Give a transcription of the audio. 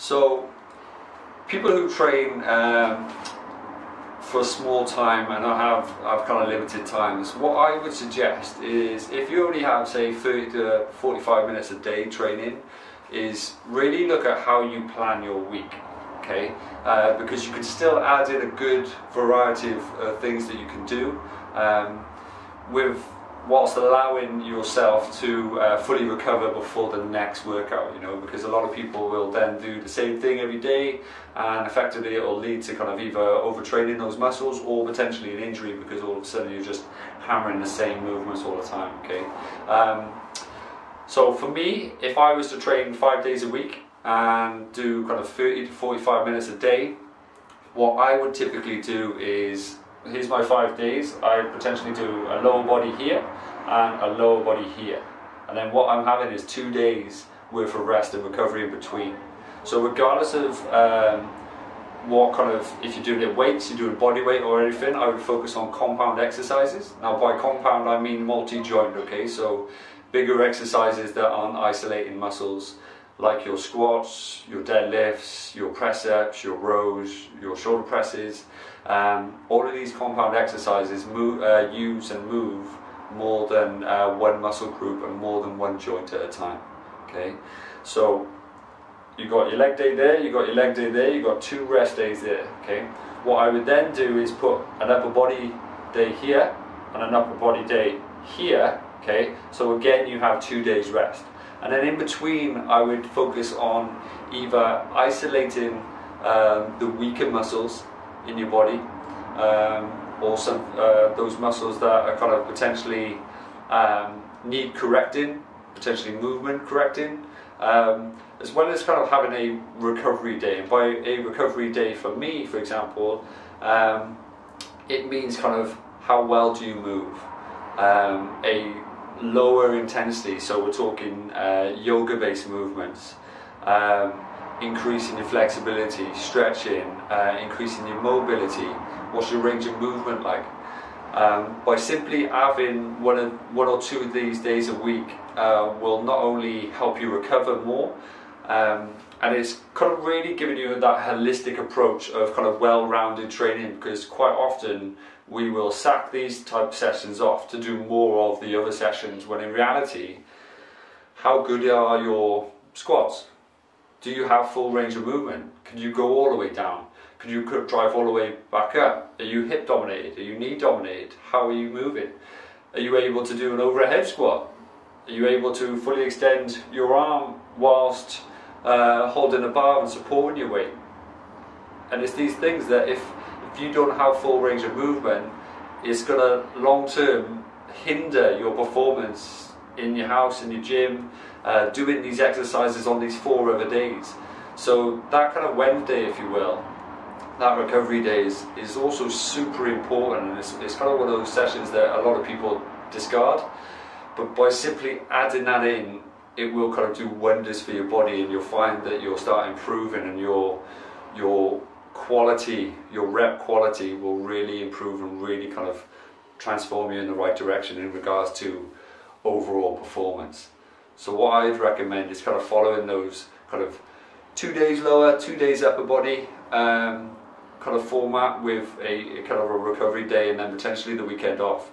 So, people who train um, for a small time and I have, I've kind of limited times, what I would suggest is if you only have, say, 30 to 45 minutes a day training, is really look at how you plan your week. Okay, uh, because you can still add in a good variety of uh, things that you can do um, with whilst allowing yourself to uh, fully recover before the next workout, you know, because a lot of people will then do the same thing every day and effectively it will lead to kind of either overtraining those muscles or potentially an injury because all of a sudden you're just hammering the same movements all the time, okay? Um, so for me, if I was to train five days a week and do kind of 30 to 45 minutes a day, what I would typically do is here's my five days. I potentially do a lower body here and a lower body here. And then what I'm having is two days worth of rest and recovery in between. So regardless of um, what kind of, if you're doing it weights, you're doing body weight or anything, I would focus on compound exercises. Now by compound I mean multi-joint, okay? So bigger exercises that aren't isolating muscles like your squats, your deadlifts, your press ups, your rows, your shoulder presses. Um, all of these compound exercises move, uh, use and move more than uh, one muscle group and more than one joint at a time. Okay, so you got your leg day there, you got your leg day there, you got two rest days there. Okay, what I would then do is put an upper body day here and an upper body day here. Okay, so again you have two days rest. And then in between, I would focus on either isolating um, the weaker muscles in your body, um, or some uh, those muscles that are kind of potentially um, need correcting, potentially movement correcting, um, as well as kind of having a recovery day. And by a recovery day for me, for example, um, it means kind of how well do you move. Um, a lower intensity, so we're talking uh, yoga based movements, um, increasing your flexibility, stretching, uh, increasing your mobility. What's your range of movement like? Um, by simply having one, of, one or two of these days a week uh, will not only help you recover more, um, and it's kind of really giving you that holistic approach of kind of well-rounded training because quite often we will sack these type sessions off to do more of the other sessions when in reality, how good are your squats? Do you have full range of movement? Can you go all the way down? Can you drive all the way back up? Are you hip dominated? Are you knee dominated? How are you moving? Are you able to do an overhead squat? Are you able to fully extend your arm whilst uh, holding a bar and supporting your weight? And it's these things that if if you don't have full range of movement, it's going to long term hinder your performance in your house, in your gym, uh, doing these exercises on these four other days. So that kind of Wednesday, if you will, that recovery day is, is also super important and it's, it's kind of one of those sessions that a lot of people discard. But by simply adding that in, it will kind of do wonders for your body and you'll find that you'll start improving and your your quality, your rep quality will really improve and really kind of transform you in the right direction in regards to overall performance. So what I'd recommend is kind of following those kind of two days lower, two days upper body um, kind of format with a, a kind of a recovery day and then potentially the weekend off.